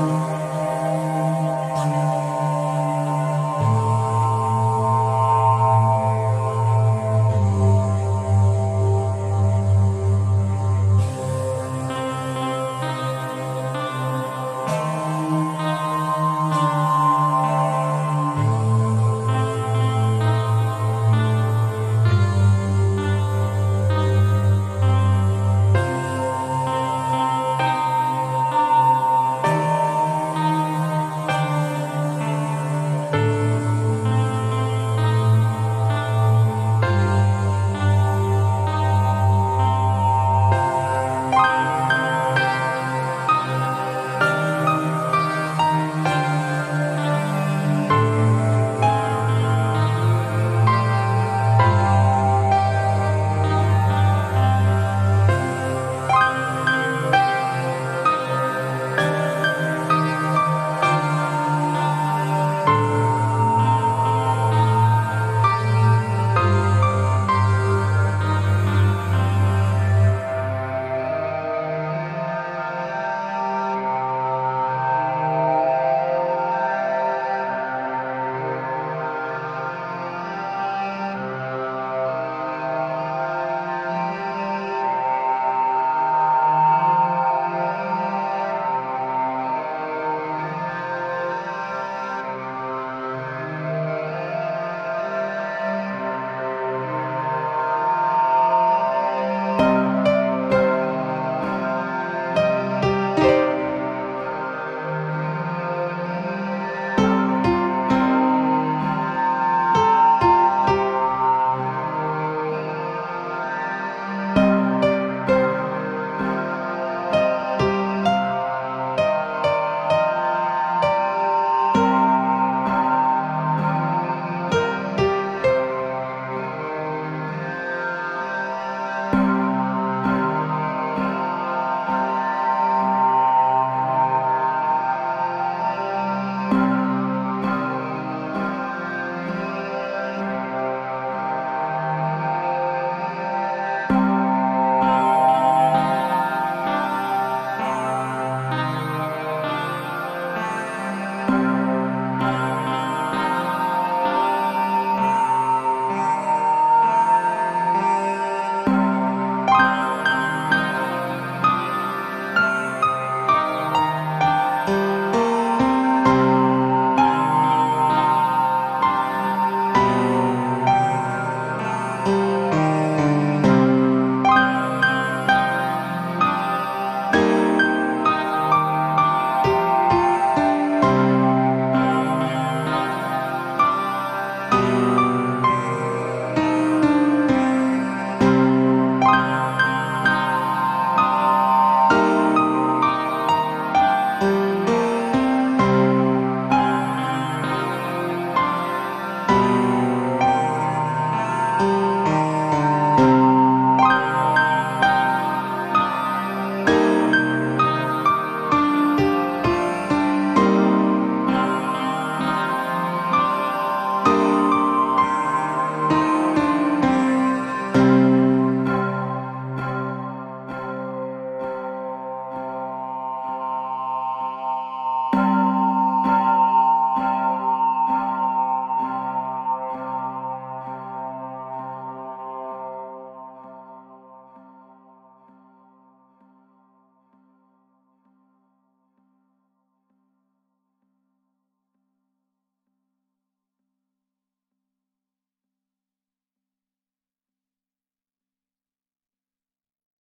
Oh.